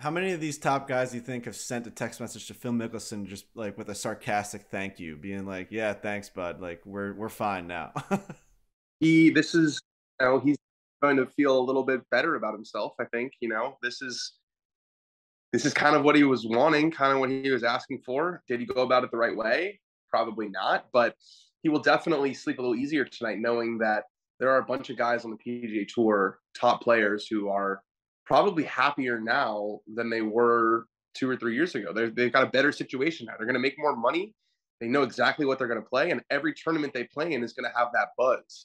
How many of these top guys do you think have sent a text message to Phil Mickelson just like with a sarcastic thank you, being like, "Yeah, thanks, bud. Like we're we're fine now." he this is you know he's going to feel a little bit better about himself. I think you know this is this is kind of what he was wanting, kind of what he was asking for. Did he go about it the right way? Probably not, but he will definitely sleep a little easier tonight, knowing that there are a bunch of guys on the PGA Tour, top players who are probably happier now than they were two or three years ago. they have got a better situation now. They're going to make more money. They know exactly what they're going to play, and every tournament they play in is going to have that buzz.